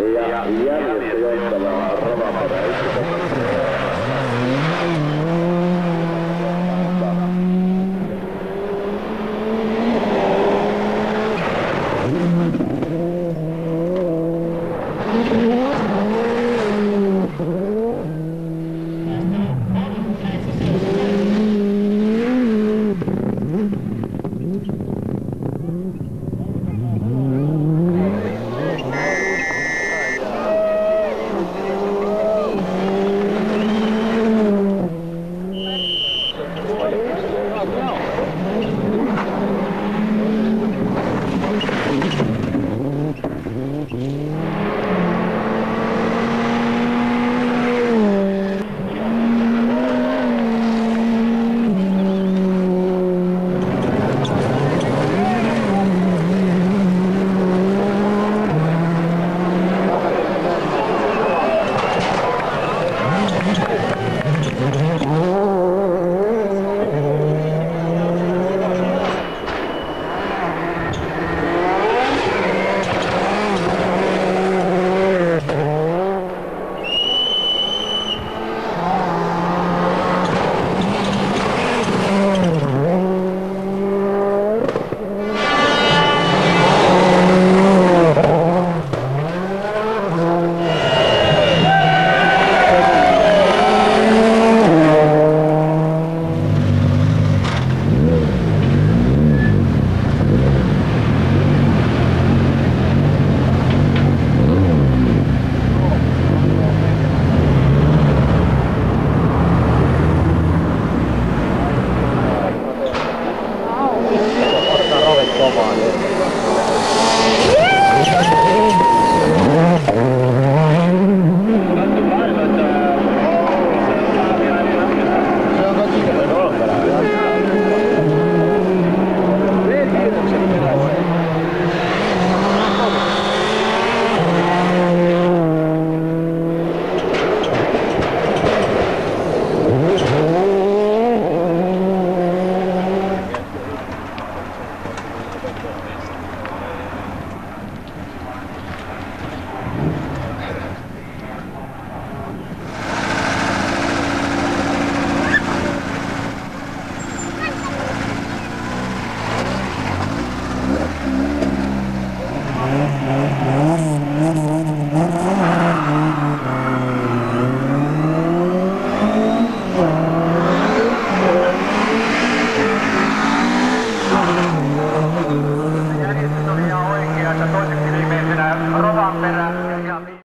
Johtava Ravamere 11.